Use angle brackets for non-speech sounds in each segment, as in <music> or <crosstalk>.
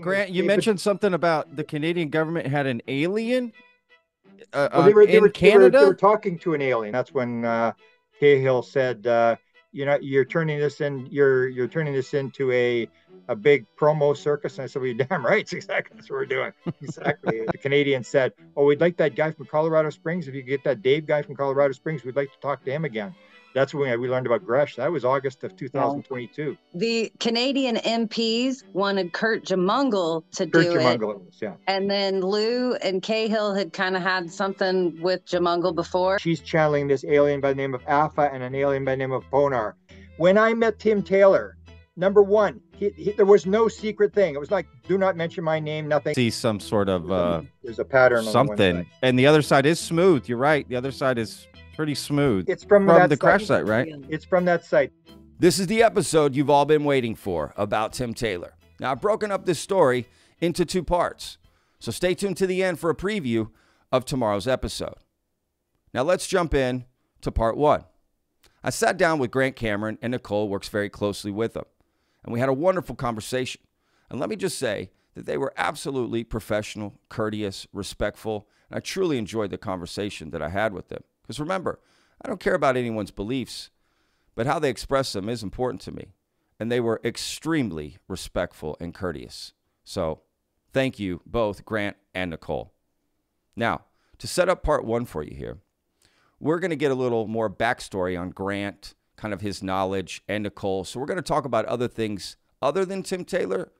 Grant, you mentioned something about the Canadian government had an alien uh, well, they were, they in were, Canada. They were, they were, talking to an alien. That's when uh, Cahill said, uh, "You know, you're turning this in. You're you're turning this into a a big promo circus." And I said, "Well, you're damn right. <laughs> It's exactly that's what we're doing. Exactly." the Canadian said, "Oh, we'd like that guy from Colorado Springs. If you get that Dave guy from Colorado Springs, we'd like to talk to him again." That's when we learned about Grusch. That was August of 2022. The Canadian MPs wanted Kurt Jaimungal to Kurt do Jaimungal, it. yeah. And then Lou and Cahill had kind of had something with Jaimungal before. She's channeling this alien by the name of Afa and an alien by the name of Ponar. When I met Tim Taylor, number one, he, he, there was no secret thing. It was like, do not mention my name, nothing. See some sort of uh, there's a pattern. Something, and the other side is smooth. You're right. The other side is pretty smooth. It's from, from the site. crash site, right? It's from that site. This is the episode you've all been waiting for about Tim Taylor. Now, I've broken up this story into two parts, so stay tuned to the end for a preview of tomorrow's episode. Now, let's jump in to part one. I sat down with Grant Cameron, and Nicole works very closely with him, and we had a wonderful conversation. And let me just say that they were absolutely professional, courteous, respectful, and I truly enjoyed the conversation that I had with them. Because remember, I don't care about anyone's beliefs, but how they express them is important to me. And they were extremely respectful and courteous. So thank you both, Grant and Nicole. Now, to set up part one for you here, we're going to get a little more backstory on Grant, kind of his knowledge, and Nicole. So we're going to talk about other things other than Tim Taylor,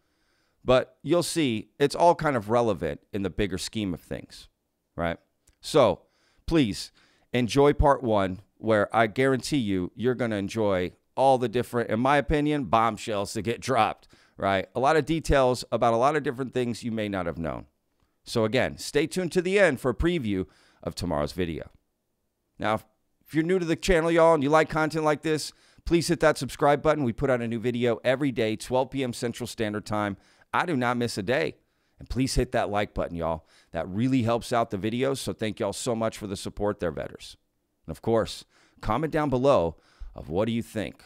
but you'll see it's all kind of relevant in the bigger scheme of things, right? So please enjoy part one, where I guarantee you, you're going to enjoy all the different, in my opinion, bombshells that get <laughs> dropped, right? A lot of details about a lot of different things you may not have known. So, again, stay tuned to the end for a preview of tomorrow's video. Now, if you're new to the channel, y'all, and you like content like this, please hit that subscribe button. We put out a new video every day, 12 p.m. Central Standard Time. I do not miss a day. And please hit that like button, y'all. That really helps out the videos. So thank y'all so much for the support there, Vetters. And of course, comment down below of what do you think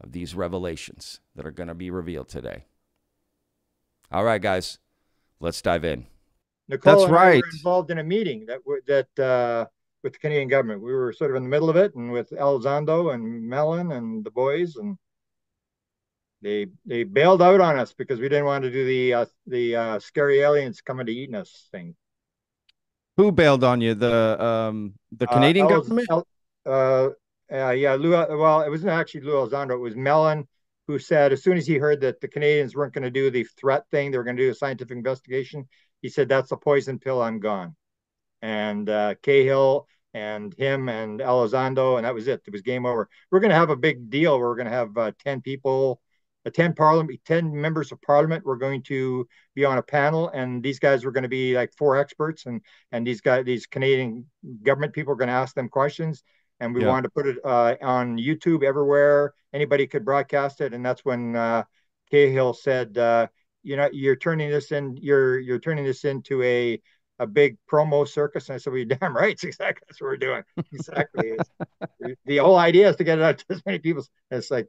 of these revelations that are going to be revealed today. All right, guys, let's dive in. Nicole That's right. were involved in a meeting that that uh, with the Canadian government. We were sort of in the middle of it, and with Elizondo and Mellon and the boys, and they they bailed out on us because we didn't want to do the uh, the uh, scary aliens coming to eat us thing. Who bailed on you? The um the uh, Canadian uh, government? uh, yeah, Lou. Well, it wasn't actually Lou Elizondo. It was Mellon who said as soon as he heard that the Canadians weren't going to do the threat thing, they were going to do a scientific investigation. He said, "That's a poison pill. I'm gone." And uh, Cahill and him and Elizondo, and that was it. It was game over. We're going to have a big deal. We're going to have uh, ten people 10 parliament 10 members of parliament were going to be on a panel and these guys were going to be like four experts and and these guys these canadian government people are going to ask them questions and we yeah. wanted to put it uh, on youtube everywhere anybody could broadcast it and that's when uh, cahill said uh, you know you're turning this in you're you're turning this into a a big promo circus. And I said, well, you're damn right. It's <laughs> exactly that's what we're doing. Exactly. the whole idea is to get it out to as many people. It's like,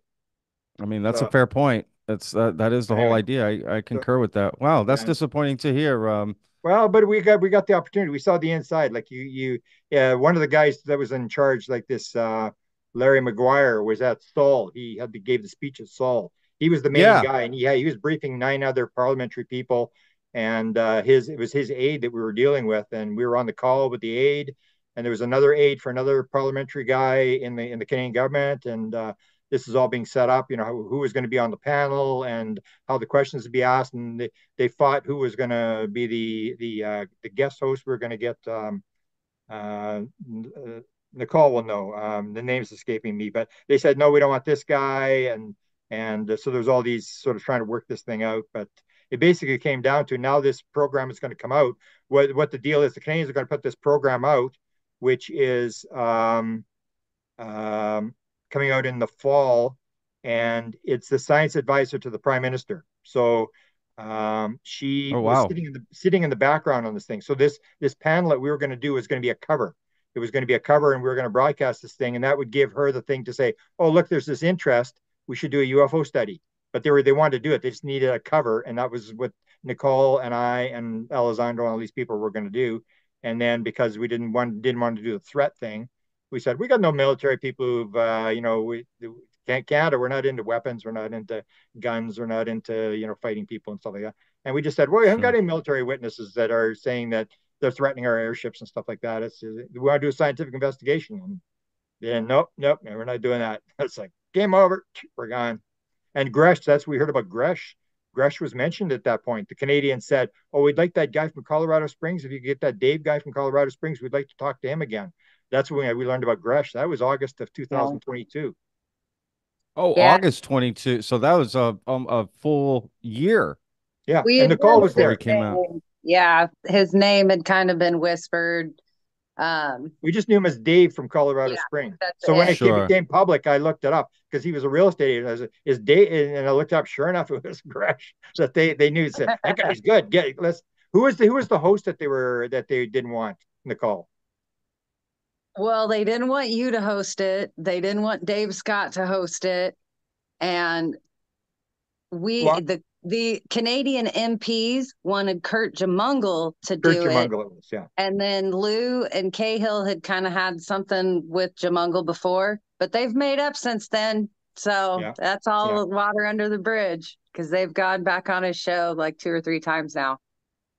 I mean, that's a fair point. That's uh, that is the whole idea. I, I concur with that. Wow, that's yeah. disappointing to hear. Um, well, but we got we got the opportunity. We saw the inside. Like you you yeah, one of the guys that was in charge, like this uh, Larry Maguire, was at Sol. He had to gave the speech at Sol. He was the main yeah. guy, and yeah, he was briefing nine other parliamentary people. And uh, his it was his aide that we were dealing with, and we were on the call with the aide, and there was another aide for another parliamentary guy in the in the Canadian government, and uh, this is all being set up, you know, who, who was going to be on the panel and how the questions would be asked. And they, they fought who was going to be the, the, uh, the guest host. We are going to get, um, uh, uh, Nicole will know, um, the name's escaping me, but they said, no, we don't want this guy. And, and uh, so there's all these sort of trying to work this thing out, but it basically came down to now this program is going to come out. What, what the deal is, the Canadians are going to put this program out, which is, um, um, coming out in the fall, and it's the science advisor to the prime minister. So um, she oh, wow. was sitting in the sitting in the background on this thing. So this this panel that we were going to do was going to be a cover. It was going to be a cover, and we were going to broadcast this thing, and that would give her the thing to say, "Oh, look, there's this interest. We should do a UFO study." but they were they wanted to do it. They just needed a cover, and that was what Nicole and I and Alessandro and all these people were going to do. And then because we didn't want didn't want to do the threat thing, we said we got no military people who've uh, you know we can't Canada we're not into weapons, we're not into guns, we're not into you know fighting people and stuff like that. And we just said, well, we haven't got any military witnesses that are saying that they're threatening our airships and stuff like that. It's we want to do a scientific investigation. And then nope, nope, we're not doing that. <laughs> It's like game over, we're gone. And Grusch, that's what we heard about Grusch. Grusch was mentioned at that point. The Canadian said, "Oh, we'd like that guy from Colorado Springs. If you get that Dave guy from Colorado Springs, we'd like to talk to him again." That's when we learned about Grusch. That was August of 2022. Oh, yeah. August 22. So that was a um, a full year. Yeah, we and Nicole was there. Came out. Yeah, his name had kind of been whispered. Um, we just knew him as Dave from Colorado yeah, Springs. So it. when it sure. became public, I looked it up because he was a real estate agent. Is Dave, and I looked up. Sure enough, <laughs> it was Grusch. So they they knew said that guy's good. Get let's. Who was the who was the host that they were that they didn't want Nicole? Well, they didn't want you to host it. They didn't want Dave Scott to host it, and we what? the the Canadian MPs wanted Kurt Jaimungal to Kurt do it. Was, yeah. And then Lou and Cahill had kind of had something with Jaimungal before, but they've made up since then. So yeah. that's all yeah. water under the bridge because they've gone back on his show like two or three times now.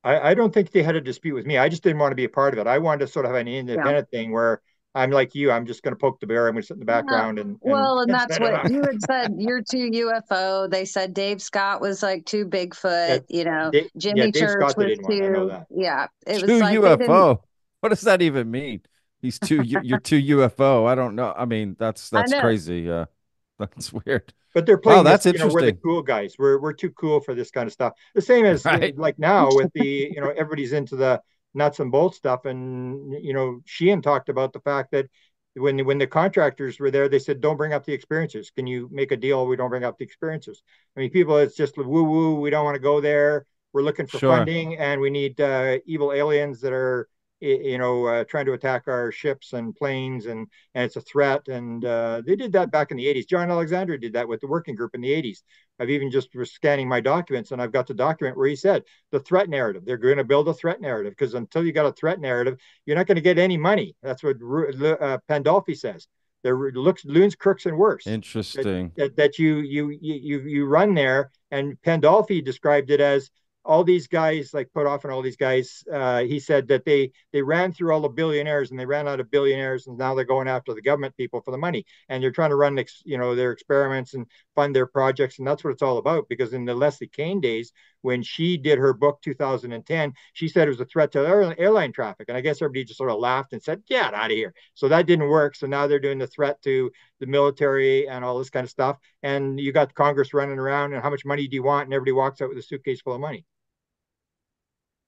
I, I, don't think they had a dispute with me. I just didn't want to be a part of it. I wanted to sort of have an independent yeah. thing where I'm like you. I'm just going to poke the bear. I'm going to sit in the background and, and well, and, that's what you had <laughs> said. You're too UFO. They said Dave Scott was like too Bigfoot. Yeah, you know, Dave, Jimmy yeah, Church was too. Yeah, it was too like UFO. What does that even mean? He's too. you're too UFO. I don't know. I mean, that's that's crazy. Uh, <laughs> that's weird. But they're playing. Oh, that's this, interesting. You know, we're the cool guys. We're we're too cool for this kind of stuff. The same as right. like now with the <laughs> you know everybody's into the nuts and bolts stuff. And you know, Sheehan talked about the fact that when when the contractors were there, they said, "Don't bring up the experiences. Can you make a deal? We don't bring up the experiences." I mean, people, it's just woo woo. We don't want to go there. We're looking for sure. funding, and we need uh, evil aliens that are you know, uh, trying to attack our ships and planes, and and it's a threat. And uh, they did that back in the 80s. John Alexander did that with the working group in the 80s. I've even just was scanning my documents, and I've got the document where he said the threat narrative. They're going to build a threat narrative because until you got a threat narrative, you're not going to get any money. That's what uh, Pandolfi says. There looks loons, crooks, and worse. Interesting. That, that, that you you you you run there, and Pandolfi described it as all these guys like Puthoff and all these guys uh, he said that they they ran through all the billionaires and they ran out of billionaires and now they're going after the government people for the money. And they're trying to run you know their experiments and fund their projects. And that's what it's all about because in the leslie Kean days when she did her book 2010 she said it was a threat to airline traffic. And i guess everybody just sort of laughed and said get out of here. So that didn't work. So now they're doing the threat to the military and all this kind of stuff. And you got congress running around and how much money do you want? And everybody walks out with a suitcase full of money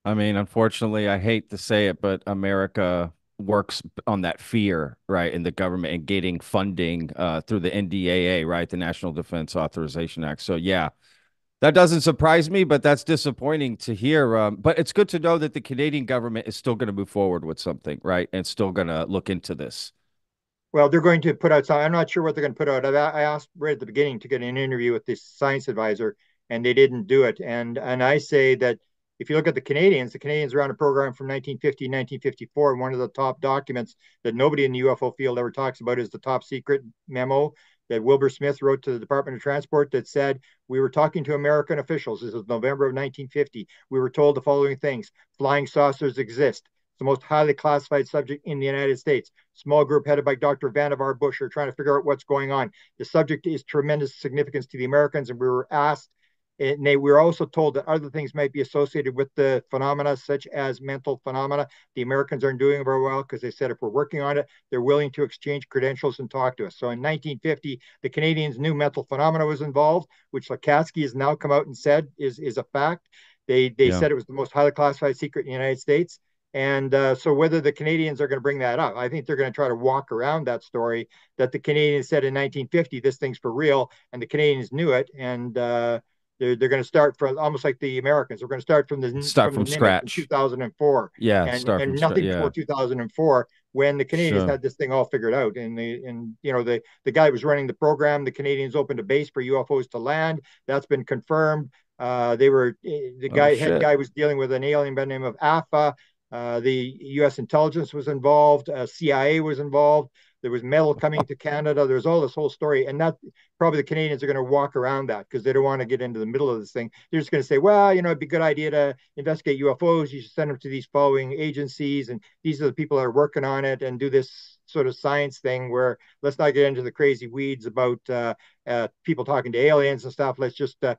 I mean, unfortunately, I hate to say it, but America works on that fear, right, in the government and getting funding uh, through the NDAA, right, the National Defense Authorization Act. So, yeah, that doesn't surprise me, but that's disappointing to hear. Um, but it's good to know that the Canadian government is still going to move forward with something, right, and still going to look into this. Well, they're going to put out. Some, I'm not sure what they're going to put out. I asked right at the beginning to get an interview with this science advisor, and they didn't do it. And and I say that if you look at the Canadians, the Canadians are on a program from 1950, 1954. And one of the top documents that nobody in the UFO field ever talks about is the top secret memo that Wilbur Smith wrote to the Department of Transport that said, We were talking to American officials. This is November of 1950. We were told the following things flying saucers exist. It's the most highly classified subject in the United States. Small group headed by Dr. Vannevar Bush are trying to figure out what's going on. The subject is tremendous significance to the Americans, and we were asked and they were also told that other things might be associated with the phenomena, such as mental phenomena. The Americans aren't doing very well because they said if we're working on it, they're willing to exchange credentials and talk to us. So in 1950, the Canadians knew mental phenomena was involved, which Lacatski has now come out and said is is a fact. They they yeah. said it was the most highly classified secret in the United States. And uh, so, whether the Canadians are going to bring that up, I think they're going to try to walk around that story that the Canadians said in 1950, this thing's for real, and the Canadians knew it. And uh, they're, they're going to start from almost like the Americans. We're going to start from the start from, from scratch. 2004. Yeah, and, and nothing yeah. before 2004. when the Canadians sure. had this thing all figured out. And the and you know the the guy was running the program. The Canadians opened a base for UFOs to land. That's been confirmed. Uh, they were eh, the oh, guy oh, head guy was dealing with an alien by the name of AFA. Uh, the U.S. intelligence was involved. Uh, CIA was involved. There was metal coming to Canada. There's all this whole story, and that probably the Canadians are going to walk around that because they don't want to get into the middle of this thing. They're just going to say, well, you know, it'd be a good idea to investigate UFOs. You should send them to these following agencies, and these are the people that are working on it, and do this sort of science thing where let's not get into the crazy weeds about uh, uh, people talking to aliens and stuff. Let's just uh,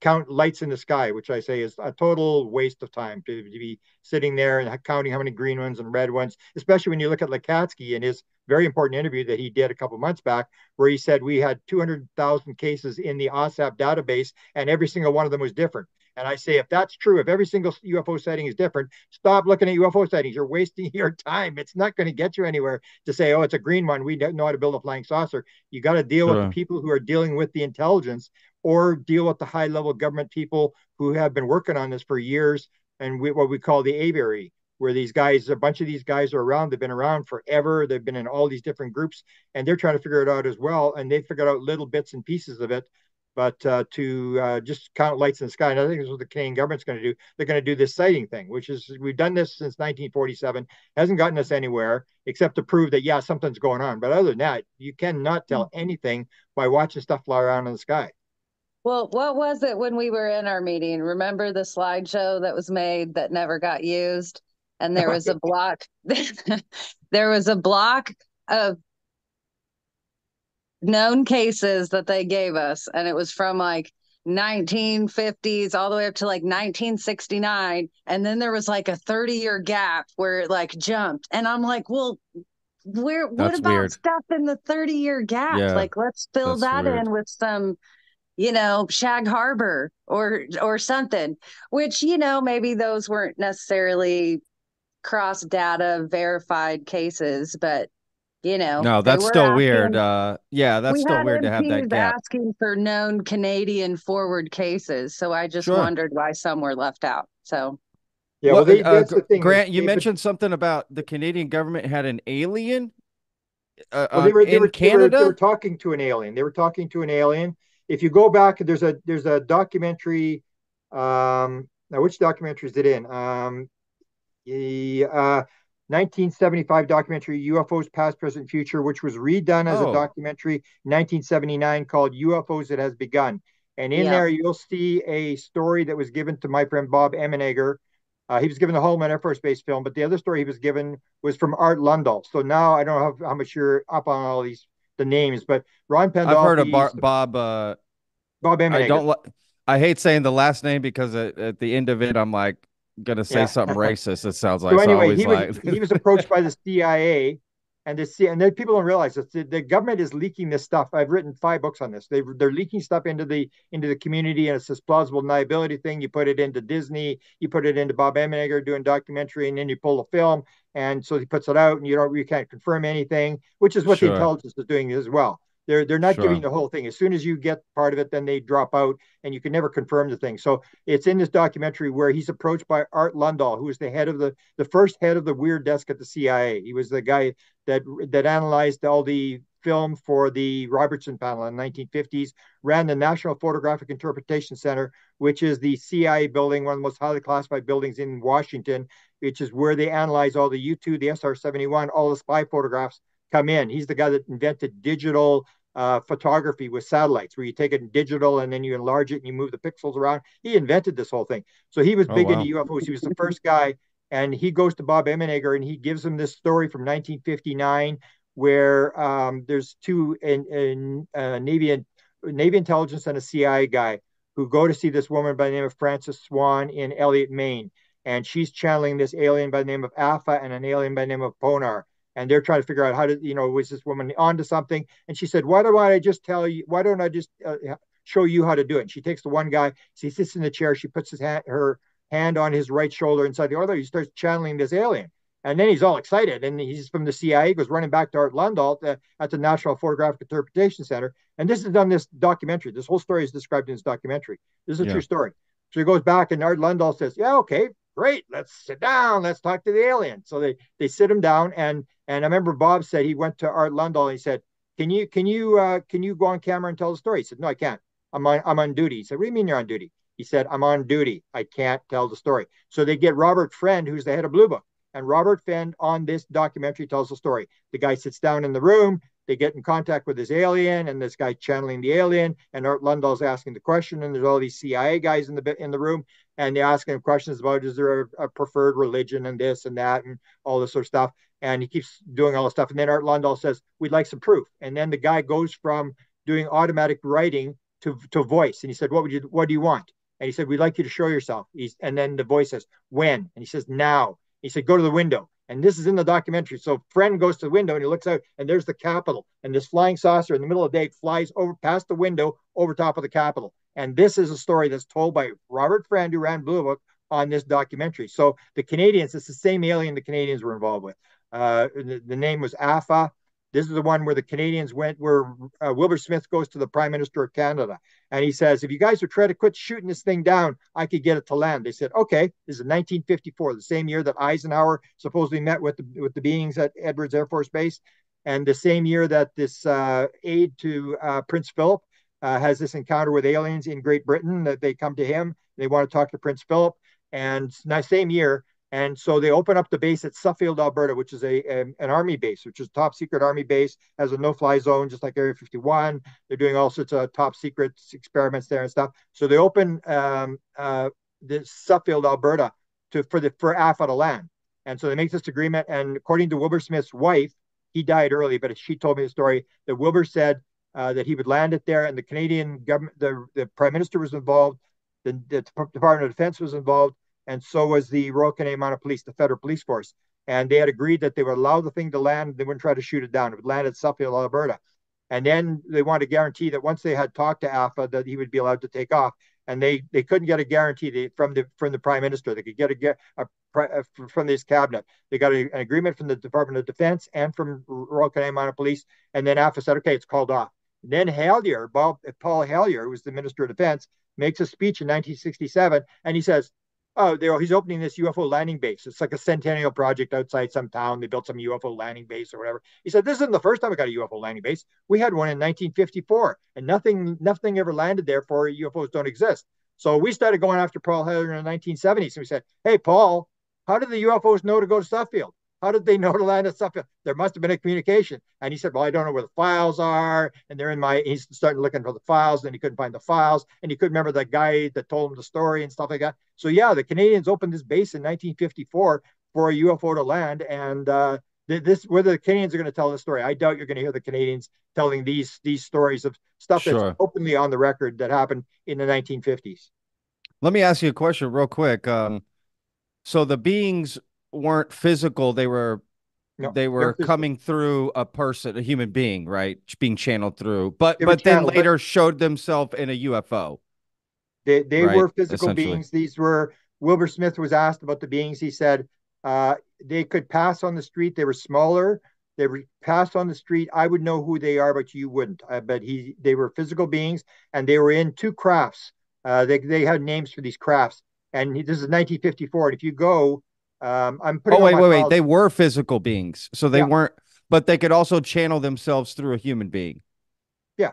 count lights in the sky, which I say is a total waste of time to, to, be sitting there and counting how many green ones and red ones, especially when you look at Lacatski and his very important interview that he did a couple months back, where he said we had 200,000 cases in the OSAP database, and every single one of them was different. And I say, if that's true, if every single UFO sighting is different, stop looking at UFO sightings. You're wasting <laughs> your time. It's not going to get you anywhere to say, oh, it's a green one. We don't know how to build a flying saucer. You got to deal sure. with the people who are dealing with the intelligence or deal with the high level government people who have been working on this for years and we, what we call the aviary where these guys, a bunch of these guys are around. They've been around forever. They've been in all these different groups, and they're trying to figure it out as well. And they figured out little bits and pieces of it. But uh, to uh, just count lights in the sky, and I think this is what the Canadian government's going to do. They're going to do this sighting thing, which is we've done this since 1947, hasn't gotten us anywhere except to prove that yeah something's going on. But other than that, you cannot tell hmm. anything by watching stuff fly around in the sky. Well, what was it when we were in our meeting? Remember the slideshow that was made that never got used? And there was a block <laughs> there was a block of known cases that they gave us. And it was from like 1950s all the way up to like 1969 and then there was like a 30 year gap where it like jumped. And i'm like well where what That's about weird. stuff in the 30 year gap? Yeah, like let's fill that weird. in with some you know shag harbor or or something which you know maybe those weren't necessarily cross data verified cases, but you know, no, that's still asking, weird. Uh, yeah, that's still weird MPs to have that gap. Asking for known Canadian forward cases, so I just sure. wondered why some were left out. So, yeah, well, they, uh, the thing. Grant, you mentioned something about the Canadian government had an alien. Uh, well, they were, they were, Canada. They were, they were talking to an alien. They were talking to an alien. If you go back, there's a there's a documentary. Um, now, which documentary is it in? Um, the uh, 1975 documentary UFOs Past, Present, Future, which was redone as oh. a documentary in 1979 called UFOs It Has Begun. And in yeah. there, you'll see a story that was given to my friend Bob Emenegger. Uh, he was given the Holloman Air Force Base film, but the other story he was given was from Art Lundahl. So now I don't know how, how much you're up on all these the names, but Ron Pandolfi. I've heard of Bar- Bob. Uh, Bob Emenegger. I don't. I hate saying the last name because at, at the end of it, I'm like, gonna say yeah. something racist. It sounds like. So anyway, he like... was he was approached by the <laughs> CIA, and the C and then people don't realize that the, the, government is leaking this stuff. I've written five books on this. They they're leaking stuff into the into the community, and it's this plausible deniability thing. You put it into Disney, you put it into Bob Emenegger doing documentary, and then you pull a film, and so he puts it out, and you don't you can't confirm anything, which is what sure. the intelligence is doing as well. They're they're not sure. giving the whole thing. As soon as you get part of it, then they drop out, and you can never confirm the thing. So it's in this documentary where he's approached by Art Lundahl, who was the head of the the first head of the weird desk at the CIA. He was the guy that that analyzed all the film for the Robertson panel in the 1950s, ran the National Photographic Interpretation Center, which is the CIA building, one of the most highly classified buildings in Washington, which is where they analyze all the U 2, the SR 71, all the spy photographs come in. He's the guy that invented digital uh, photography with satellites, where you take it in digital and then you enlarge it and you move the pixels around. He invented this whole thing. So he was oh, big wow. into UFOs. He was the first guy. And he goes to Bob Emenegger and he gives him this story from 1959 where um, there's two in, in uh, Navy, Navy intelligence and a CIA guy who go to see this woman by the name of Frances Swan in Eliot, Maine. And she's channeling this alien by the name of AFA and an alien by the name of Ponar and they're trying to figure out how to, you know, was this woman onto something? And she said, why don't I just tell you? Why don't I just uh, show you how to do it? And she takes the one guy, she sits in the chair, she puts his hand, her hand on his right shoulder inside the other. He starts channeling this alien. And then he's all excited, and he's from the CIA, goes running back to Art Lundahl at, at the National Photographic Interpretation Center. And this is done this documentary. This whole story is described in this documentary. This is a yeah. true story. So he goes back, and Art Lundahl says, "Yeah, okay, great. Let's sit down. Let's talk to the alien." So they they sit him down, and And I remember Bob said he went to Art Lundahl and he said, "Can you can you uh, can you go on camera and tell the story?" He said, "No, I can't. I'm on I'm on duty." He said, "What do you mean you're on duty?" He said, "I'm on duty. I can't tell the story." So they get Robert Friend, who's the head of Blue Book, and Robert Friend on this documentary tells the story. The guy sits down in the room. They get in contact with this alien, and this guy channeling the alien, and Art Lundahl's asking the question, and there's all these CIA guys in the in the room, and they're asking him questions about is there a, a, preferred religion and this and that and all this sort of stuff. And he keeps doing all this stuff. And then Art Lundahl says, We'd like some proof. And then the guy goes from doing automatic writing to, to voice. And he said, What would you what do you want? And he said, We'd like you to show yourself. He's, and then the voice says, When? And he says, Now. He said, Go to the window. And this is in the documentary. So friend goes to the window and he looks out, and there's the Capitol. And this flying saucer in the middle of the day flies over past the window over top of the Capitol. And this is a story that's told by Robert Friend, who ran Blue Book, on this documentary. So the Canadians, it's the same alien the Canadians were involved with. Uh, the, the, name was AFA. This is the one where the Canadians went, where uh, Wilbur Smith goes to the Prime Minister of Canada. And he says, if you guys would try to quit shooting this thing down, I could get it to land. They said, okay, this is 1954, the same year that Eisenhower supposedly met with the, with the beings at Edwards Air Force Base. And the same year that this uh, aide to uh, Prince Philip uh, has this encounter with aliens in Great Britain that they come to him. They want to talk to Prince Philip. And that same year, and so they open up the base at Suffield, Alberta, which is a, a, an army base, which is a top secret army base, has a no-fly zone, just like Area 51. They're doing all sorts of top secret experiments there and stuff. So they open um, uh, the Suffield, Alberta, to for the for AFA to land. And so they make this agreement. And according to Wilbur Smith's wife, he died early, but she told me the story that Wilbur said uh, that he would land it there, and the Canadian government, the, the prime minister was involved, the, the Department of Defense was involved, and so was the Royal Canadian Mounted Police, the federal police force. And they had agreed that they would allow the thing to land. They wouldn't try to shoot it down. It would land at Suffield, Alberta. And then they wanted to guarantee that once they had talked to AFA, that he would be allowed to take off. And they they couldn't get a guarantee from the from the prime minister. They could get a, a, a from this cabinet. They got a, an agreement from the Department of Defense and from Royal Canadian Mounted Police. And then AFA said, okay, it's called off. Then Hellyer, Bob, Paul Hellyer, who was the Minister of Defense, makes a speech in 1967, and he says, "Oh, he's opening this UFO landing base. It's like a centennial project outside some town. They built some UFO landing base or whatever." He said, "This isn't the first time we got a UFO landing base. We had one in 1954, and nothing, nothing ever landed there. For UFOs don't exist." So we started going after Paul Hellyer in the 1970s, and we said, "Hey, Paul, how did the UFOs know to go to Suffield?" How did they know to land at Suffield? There must have been a communication. And he said, Well, I don't know where the files are. And they're in my, he's starting looking for the files, and he couldn't find the files. And he couldn't remember the guy that told him the story and stuff like that. So, yeah, the Canadians opened this base in 1954 for a UFO to land. And uh, this, whether the Canadians are going to tell the story, I doubt you're going to hear the Canadians telling these these stories of stuff sure. that's openly on the record that happened in the 1950s. Let me ask you a question real quick. Um, so the beings weren't physical; they were no, they were coming through a person, a human being, right? Being channeled through, but but then later showed themselves in a UFO. They they right? were physical beings. These were Wilbur Smith was asked about the beings. He said uh, they could pass on the street. They were smaller. They were passed on the street. I would know who they are, but you wouldn't. Uh, but he they were physical beings, and they were in two crafts. Uh, they they had names for these crafts, and this is 1954. And if you go um, I'm putting. Oh wait, wait, wait! They were physical beings, so they yeah. weren't. But they could also channel themselves through a human being. Yeah,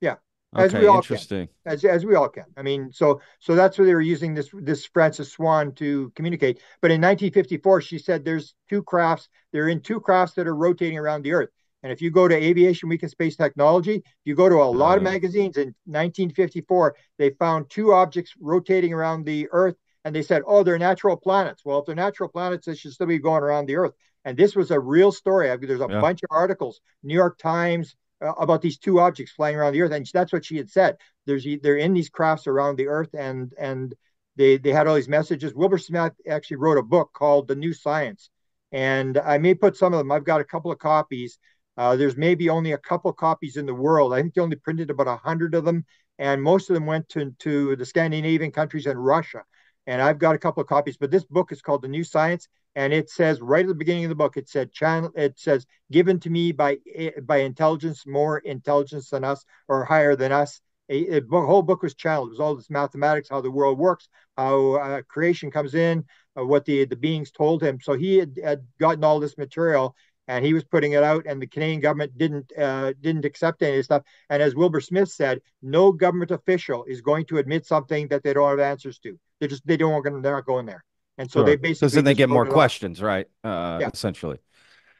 yeah. As okay, we all interesting. Can. As as we all can. I mean, so so that's where they were using this this Frances Swan to communicate. But in 1954, she said there's two crafts. They're in two crafts that are rotating around the Earth. And if you go to Aviation Week and Space Technology, you go to a lot of magazines in 1954, they found two objects rotating around the Earth and they said, oh, they're natural planets. Well, if they're natural planets, they should still be going around the Earth. And this was a real story. There's a yeah. bunch of articles, New York Times, uh, about these two objects flying around the Earth, and that's what she had said. There's they're in these crafts around the Earth, and and they they had all these messages. Wilbur Smith actually wrote a book called The New Science, and I may put some of them. I've got a couple of copies. Uh, there's maybe only a couple copies in the world. I think they only printed about a hundred of them, and most of them went to to the Scandinavian countries and Russia and I've got a couple of copies. But this book is called The New Science, and it says right at the beginning of the book, it said channel. It says given to me by by intelligence more intelligence than us or higher than us. A, a whole book was channeled. It was all this mathematics, how the world works, how uh, creation comes in, uh, what the the beings told him. So he had, had gotten all this material, and he was putting it out, and the Canadian government didn't uh, didn't accept any of this stuff. And as Wilbur Smith said, no government official is going to admit something that they don't have answers to. They just they don't they're not going there. And so sure. they basically because then they get more questions, right? Uh, yeah. Essentially.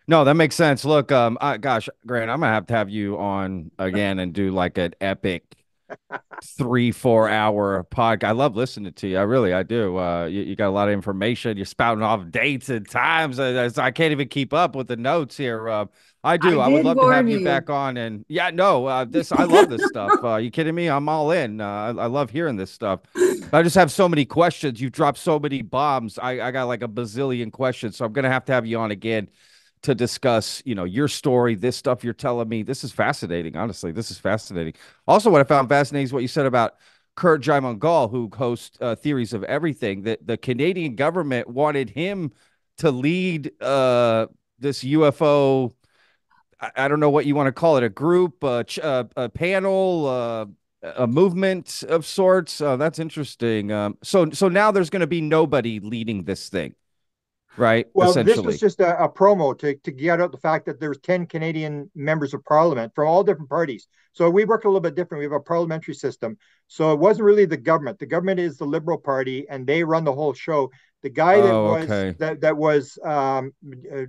No, that makes sense. Look, um, I, gosh, Grant, I'm gonna have to have you on again and do like an epic <laughs> three, four hour podcast. I love listening to you. I really, I do. Uh, you, you got a lot of information. You're spouting off dates and times. I, I can't even keep up with the notes here. Uh, I do. I, I would love to have you. you. back on. And yeah, no, uh, this I love this stuff. Uh, you kidding me? I'm all in. Uh, I, I, love hearing this stuff. I just have so many questions. You've dropped so many bombs. I, I got like a bazillion questions, so I'm gonna have to have you on again to discuss, you know, your story, this stuff you're telling me. This is fascinating. Honestly, this is fascinating. Also, what I found fascinating is what you said about Kurt Jaimungal, who hosts uh, Theories of Everything. That the Canadian government wanted him to lead uh, this UFO. I, I, don't know what you want to call it—a group, a, a, a panel, uh, a movement of sorts. Uh, that's interesting. Um, so, so now there's going to be nobody leading this thing right? Well, this was just a, a, promo to, to get out the fact that there's 10 Canadian members of parliament from all different parties. So we work a little bit different. We have a parliamentary system. So it wasn't really the government. The government is the Liberal Party and they run the whole show. The guy that oh, was okay. that, that was um, uh,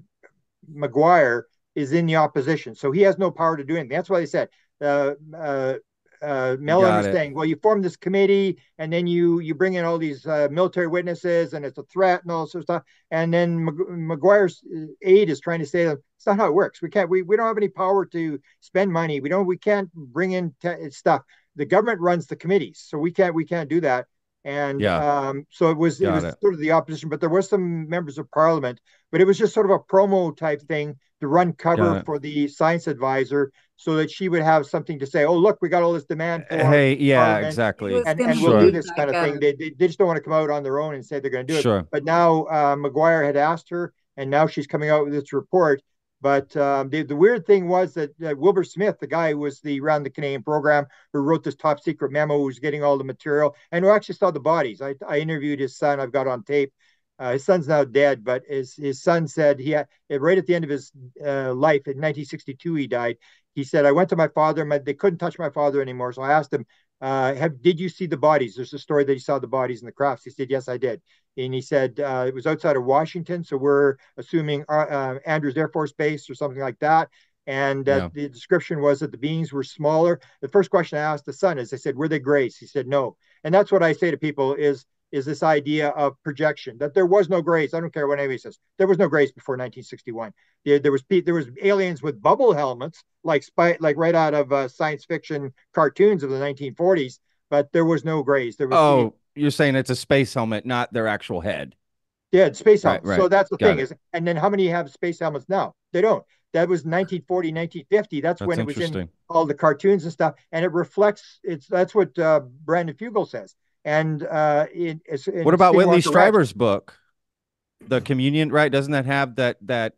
Maguire is in the opposition. So he has no power to do anything. That's why they said uh, uh, uh, Mellon is saying, well, you form this committee and then you you bring in all these uh, military witnesses and it's a threat and all this sort of stuff. And then Maguire's uh, aide is trying to say that it's not how it works. We can't. We, we don't have any power to spend money. We don't. We can't bring in te- stuff. The government runs the committees, so we can't. We can't do that. And yeah. um, so it was. Got it was it. sort of the opposition, but there was some members of parliament. But it was just sort of a promo type thing to run cover for the science advisor so that she would have something to say. Oh, look, we got all this demand. For hey, yeah, exactly. And, and we'll do this kind of thing. They, they, just don't want to come out on their own and say they're going to do sure. it. But now uh, Maguire had asked her, and now she's coming out with this report. But um, the, the weird thing was that uh, Wilbur Smith, the guy who was the ran the Canadian program, who wrote this top secret memo, was getting all the material, and who actually saw the bodies. I, I interviewed his son. I've got on tape. Uh, his son's now dead, but his his son said he had right at the end of his uh, life in 1962 he died he said, I went to my father, my, they couldn't touch my father anymore. So I asked him, uh, have, did you see the bodies? There's a story that he saw the bodies in the crafts. He said, yes, I did. And he said, uh, it was outside of Washington. So we're assuming uh, uh Andrews Air Force Base or something like that. And yeah. the description was that the beings were smaller. The first question I asked the son is, I said, were they grays? He said, no. And that's what I say to people is, is this idea of projection that there was no grays. I don't care what anybody says. There was no grays before 1961. There, there was there was aliens with bubble helmets, like spy, like right out of uh, science fiction cartoons of the 1940s. But there was no grays. There was. Oh, you're saying it's a space helmet, not their actual head. Yeah, space helmet. Right, right. So that's the Got thing it. is, and then how many have space helmets now? They don't. That was 1940, 1950. That's, that's when it was in all the cartoons and stuff, and it reflects. It's that's what uh, Brandon Fugal says and uh, in, in what about Whitley Strieber's book, The Communion? Right? Doesn't that have that that?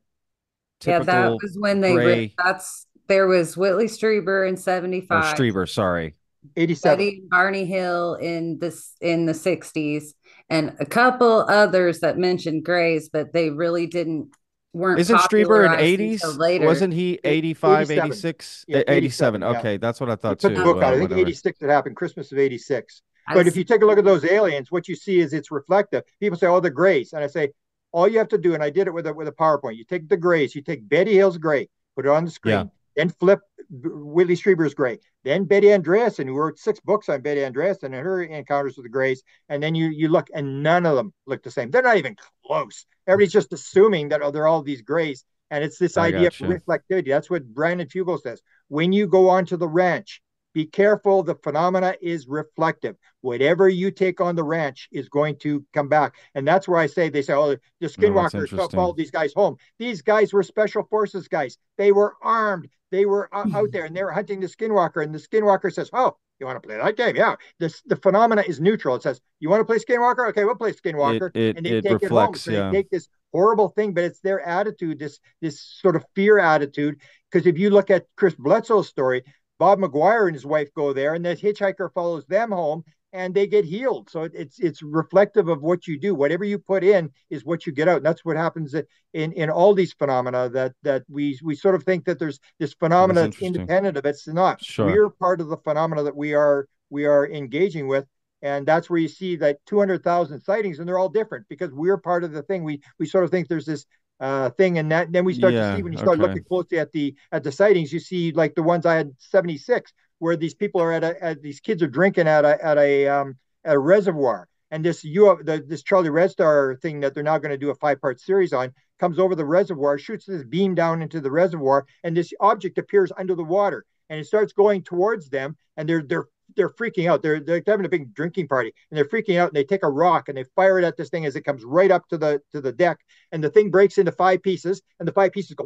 Yeah, that was when they. Gray... That's there was Whitley Strieber in seventy five. Strieber, sorry. 87 Barney Hill in this in the 60s and a couple others that mentioned grays but they really didn't weren't Isn't Strieber in 80s? Later. Wasn't he 85, 87. 86? Yeah, 87. 87. Okay, yeah. that's what I thought too. book uh, out. I think 86 it happened, Christmas of 86 but if you take a look at those aliens, what you see is it's reflective. People say, "Oh, the grays," and I say, all you have to do, and I did it with a with a PowerPoint. You take the grays, you take Betty Hill's gray, put it on the screen, yeah. then flip Whitley Strieber's gray, then Betty Andreasson, who wrote six books on Betty Andreasson and her encounters with the grays, and then you you look, and none of them look the same. They're not even close. Everybody's just assuming that oh, they're all these grays, and it's this I idea of reflectivity. That's what Brandon Fugal says. When you go onto the ranch, be careful. The phenomena is reflective. Whatever you take on the ranch is going to come back. And that's where I say, they say, oh, the skinwalkers oh, followed these guys home. These guys were special forces guys. They were armed. They were out hmm. there and they were hunting the skinwalker. And the skinwalker says, oh, you want to play that game? Yeah. This the phenomena is neutral. It says, you want to play Skinwalker? Okay, we'll play Skinwalker. It, it, and they it take reflects, it home. So yeah. they take this horrible thing, but it's their attitude, this this sort of fear attitude. Because if you look at Chris Bledsoe's story, Bob McGuire and his wife go there, and the hitchhiker follows them home. and they get healed. So it's it's reflective of what you do. Whatever you put in is what you get out. And that's what happens in in all these phenomena that that we we sort of think that there's this phenomena that's, that's independent of it. It's not. Sure. We're part of the phenomena that we are we are engaging with. And that's where you see that 200,000 sightings, and they're all different because we're part of the thing. We we sort of think there's this uh, thing, and that then we start yeah, to see when you start okay. looking closely at the at the sightings, you see like the ones I had 76, where these people are at a at, these kids are drinking at a at a um, at a reservoir, and this you the, this Charlie Red Star thing that they're now going to do a five part series on comes over the reservoir, shoots this beam down into the reservoir, and this object appears under the water, and it starts going towards them, and they're they're they're freaking out. They're they're having a big drinking party and they're freaking out and they take a rock and they fire it at this thing as it comes right up to the to the deck and the thing breaks into five pieces and the five pieces go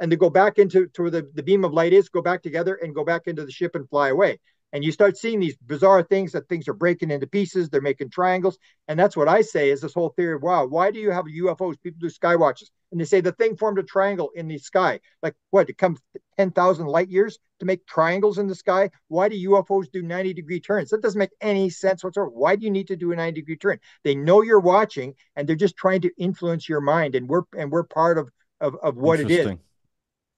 and they go back into to where the, the beam of light is, go back together and go back into the ship and fly away and you start seeing these bizarre things that things are breaking into pieces they're making triangles. And that's what i say is this whole theory of wow why do you have ufos people do sky watches. And they say the thing formed a triangle in the sky. Like what it comes 10,000 light years to make triangles in the sky? Why do ufos do 90 degree turns? That doesn't make any sense whatsoever. Why do you need to do a 90 degree turn? They know you're watching and they're just trying to influence your mind. And we're and we're part of of, of what it is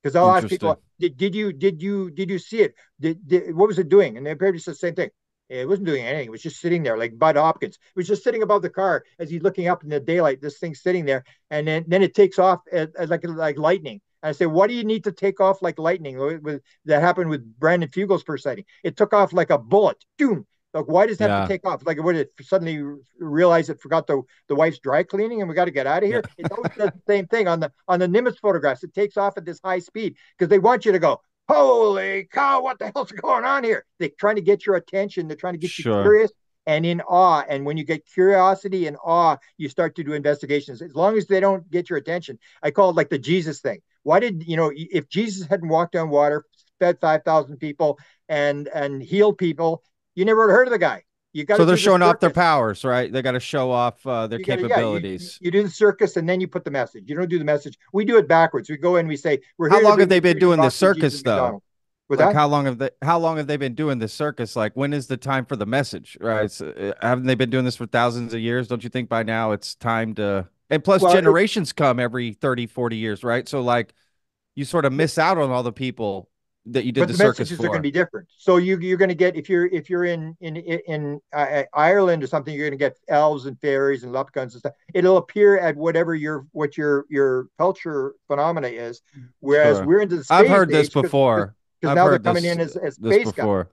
because I'll ask people, did, did you did you did you see it? Did, did what was it doing? And they apparently said the same thing. It wasn't doing anything. It was just sitting there, like Bud Hopkins. It was just sitting above the car as he's looking up in the daylight. This thing's sitting there, and then then it takes off as, as like like lightning. And I say, what do you need to take off like lightning? With, that happened with Brandon Fugal's first sighting. It took off like a bullet. Doom. Like, why does that yeah. have to take off? Like, would it suddenly realize it forgot the, the wife's dry cleaning and we got to get out of here? Yeah. It always does the same thing on the on the Nimitz photographs. It takes off at this high speed because they want you to go, holy cow, what the hell's going on here? They're trying to get your attention. They're trying to get sure. you curious and in awe. And when you get curiosity and awe, you start to do investigations. As long as they don't get your attention, I call it like the Jesus thing. Why did you know if Jesus hadn't walked on water, fed five thousand people, and and healed people, you never heard of the guy. You got so they're showing off their powers, right? They got to show off uh, their you gotta, capabilities. Yeah, you, you, do the circus and then you put the message. You don't do the message. We do it backwards. We go in, we say, "We're How long have they been doing the circus though? Like that? how long have they? How long have they been doing this circus? Like when is the time for the message? Right? So, uh, haven't they been doing this for thousands of years? Don't you think by now it's time to? And plus, well, generations come every 30, 40 years, right? So like, you sort of miss out on all the people that you did but the, the messages for. are going to be different. So you you're going to get if you're if you're in in in uh, Ireland or something, you're going to get elves and fairies and leprechauns and stuff. It'll appear at whatever your what your your culture phenomena is. Whereas sure. we're into the I've heard this before because now they're coming this, in as, as space guys.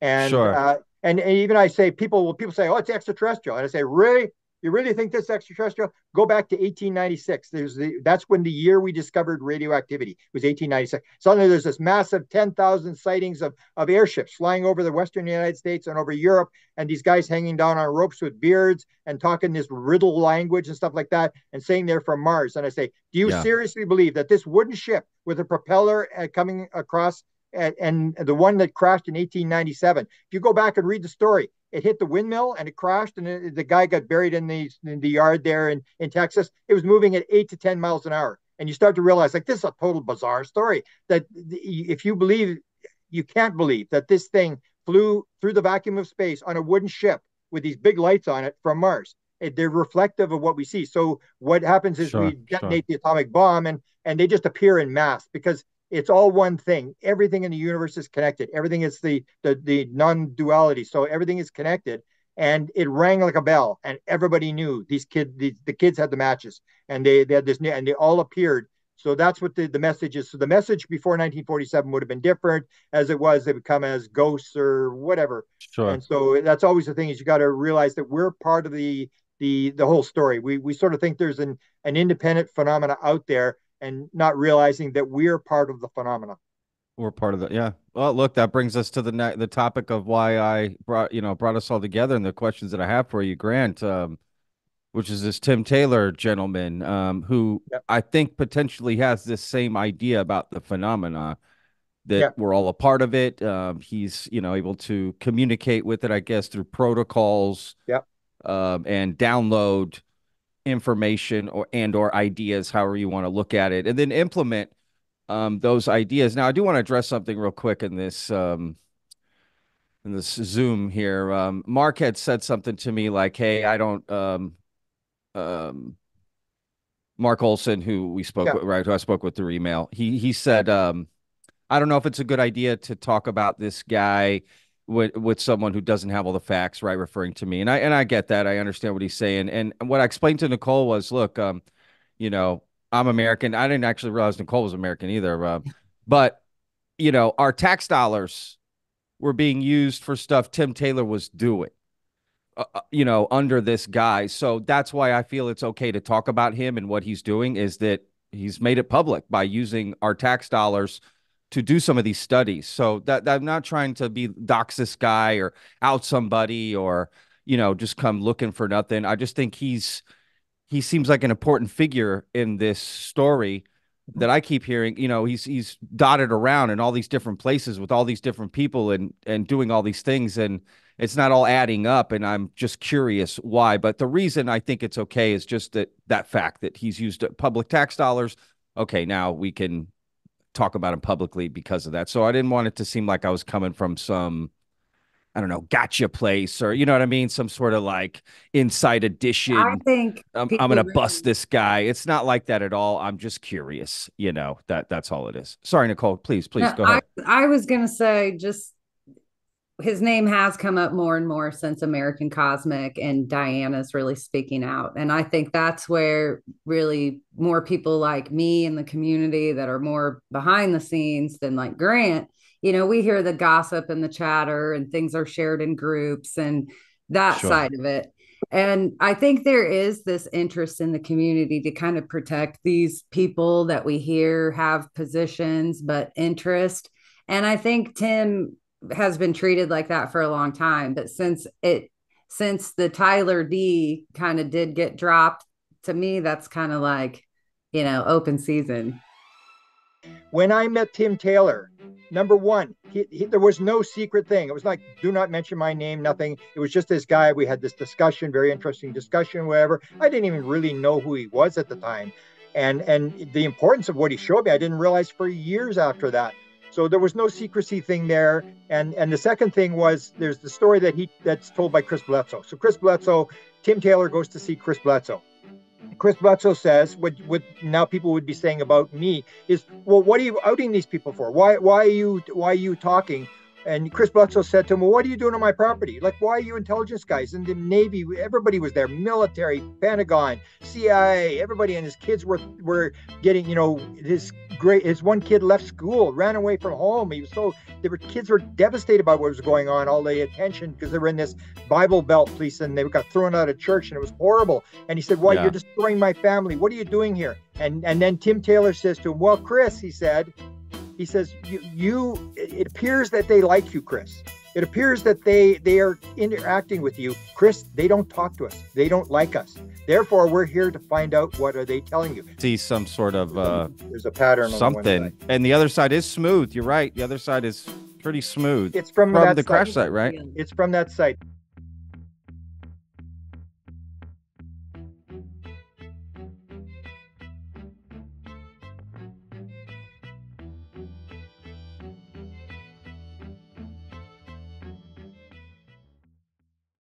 And sure. uh, and and even I say people will people say, oh, it's extraterrestrial, and I say, really? You really think this extraterrestrial? Go back to 1896. There's the that's when the year we discovered radioactivity it was 1896. Suddenly there's this massive 10,000 sightings of, of airships flying over the western United States and over Europe, and these guys hanging down on ropes with beards and talking this riddle language and stuff like that, and saying they're from Mars. And I say, do you yeah. seriously believe that this wooden ship with a propeller uh, coming across and, and, the one that crashed in 1897. If you go back and read the story, it hit the windmill and it crashed, and it, the guy got buried in the in the yard there in in Texas. It was moving at eight to ten miles an hour, and you start to realize like this is a total bizarre story. That if you believe, you can't believe that this thing flew through the vacuum of space on a wooden ship with these big lights on it from Mars. they're reflective of what we see. So what happens is sure, we detonate sure. the atomic bomb, and and they just appear in mass because it's all one thing. Everything in the universe is connected. Everything is the the, the non-duality. So everything is connected and it rang like a bell and everybody knew these kids the, the kids had the matches and they, they had this and they all appeared. So that's what the, the message is. So the message before 1947 would have been different as it was. They would come as ghosts or whatever. Sure. And so that's always the thing is you got to realize that we're part of the the the whole story. We we sort of think there's an an independent phenomena out there and not realizing that we're part of the phenomena. We're part of the yeah. Well, look, that brings us to the ne- the topic of why I brought you know brought us all together and the questions that I have for you, Grant. Um, which is this Tim Taylor gentleman, um, who yep. I think potentially has this same idea about the phenomena that yep. we're all a part of it. Um, he's you know able to communicate with it, I guess, through protocols. Yep. Um, and download information or and or ideas, however you want to look at it, and then implement um, those ideas. Now, I do want to address something real quick in this um, in this Zoom here. Um, Mark had said something to me like, "Hey, I don't." Um, um, Mark Olson, who we spoke yeah. with, right? Who I spoke with through email. He he said, um, "I don't know if it's a good idea to talk about this guy." With, with someone who doesn't have all the facts, right? Referring to me, and I and I get that. I understand what he's saying. And what I explained to Nicole was, look, um, you know, I'm American. I didn't actually realize Nicole was American either. Uh, but you know, our tax dollars were being used for stuff Tim Taylor was doing, uh, uh, you know, under this guy. So that's why I feel it's okay to talk about him and what he's doing is that he's made it public by using our tax dollars to do some of these studies. So that, that I'm not trying to be dox this guy or out somebody or, you know, just come looking for nothing. I just think he's he seems like an important figure in this story that I keep hearing, you know, he's he's dotted around in all these different places with all these different people and and doing all these things and it's not all adding up and I'm just curious why, but the reason I think it's okay is just that that fact that he's used public tax dollars. Okay, now we can talk about him publicly because of that. So I didn't want it to seem like I was coming from some I don't know, gotcha place or you know what I mean? Some sort of like inside edition. I think I'm, I'm gonna really... bust this guy. It's not like that at all. I'm just curious, you know, that that's all it is. Sorry, Nicole, please, please no, go ahead. I, I was gonna say just his name has come up more and more since American Cosmic and Diana's really speaking out. And I think that's where really more people like me in the community that are more behind the scenes than like Grant you know, we hear the gossip and the chatter and things are shared in groups and that sure. side of it. And I think there is this interest in the community to kind of protect these people that we hear have positions, but interest. And I think Tim has been treated like that for a long time. But since it, since the Tyler D kind of did get dropped, to me, that's kind of like, you know, open season. When I met Tim Taylor, number one, he, he, there was no secret thing. It was like, do not mention my name, nothing. It was just this guy. We had this discussion, very interesting discussion, whatever. I didn't even really know who he was at the time. And and the importance of what he showed me, I didn't realize for years after that. So there was no secrecy thing there. And and the second thing was there's the story that he that's told by Chris Bledsoe. So Chris Bledsoe, Tim Taylor goes to see Chris Bledsoe. Chris Bledsoe says, what what now people would be saying about me is, well, what are you outing these people for? Why why are you why are you talking and Chris Bledsoe said to him, Well, what are you doing on my property? Like, why are you intelligence guys? And the Navy, everybody was there, military, Pentagon, CIA, everybody, and his kids were were getting, you know, his great his one kid left school, ran away from home. He was so there were kids were devastated by what was going on, all the attention, because they were in this Bible Belt police and they got thrown out of church and it was horrible. And he said, Why, yeah. you're destroying my family. What are you doing here? And and then Tim Taylor says to him, Well, Chris, he said, he says you, you it appears that they like you chris. It appears that they they are interacting with you. Chris they don't talk to us. They don't like us. Therefore we're here to find out what are they telling you. See some sort of uh there's a pattern something. the and the other side is smooth. You're right. The other side is pretty smooth. It's from, from the site. crash site. right? It's from that site